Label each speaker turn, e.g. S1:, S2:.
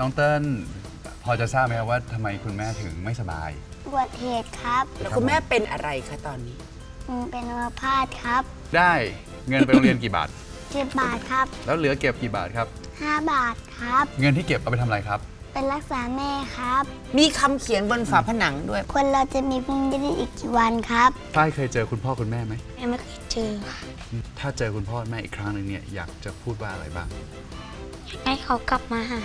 S1: น้องเติ้ลพอจะทราบไหมครับว่าทำไมคุณแม่ถึงไม่สบาย
S2: อุบัติเหตุครับ
S3: แล้วคุณแม่เป็นอะไรคะตอนนี้
S2: อืมเป็นอัมพาตครับ
S1: ได้เงินไปโรงเรียนกี่บาท
S2: สิบบาทครับ
S1: แล้วเหลือเก็บกี่บาทครับ
S2: ห้าบาทครับ
S1: เงินที่เก็บเอาไปทำอะไรครับ
S2: เป็นรักษาแม่ครับ
S3: มีคำเขียนบนฝาผนังด้วย
S2: คนเราจะมีพรุ่งนี้อีกกี่วันครับ
S1: ฝ้ายเคยเจอคุณพ่อคุณแม่ไหม
S2: แม่ไม่เคยเจอ
S1: ถ้าเจอคุณพ่อแม่อีกครั้งหนึ่งเนี่ยอยากจะพูดว่าอะไรบ้าง
S2: ให้เขากลับมาหา